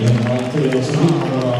也和这个游戏啊，这